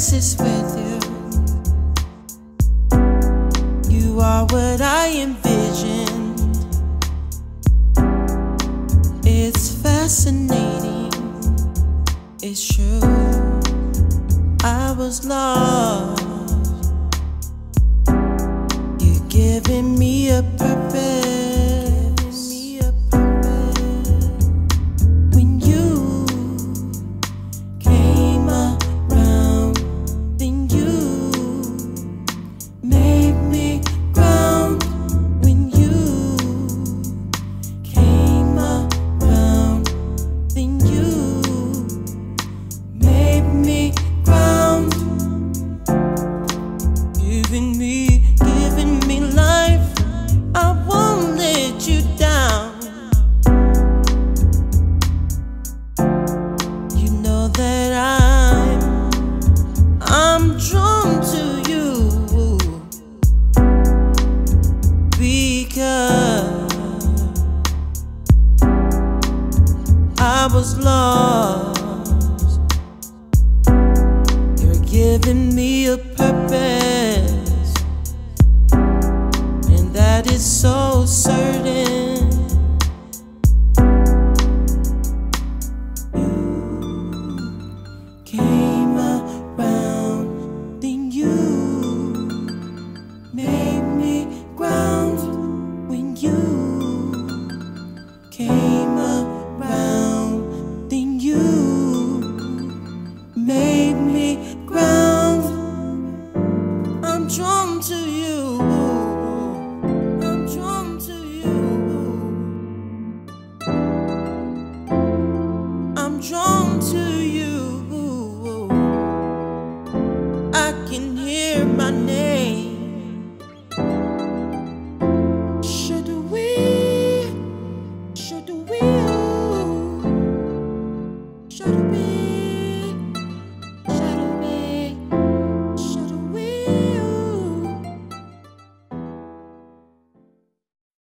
this with you. You are what I envisioned. It's fascinating, it's true. I was lost. I was lost. You're giving me a purpose, and that is so certain. hear my name.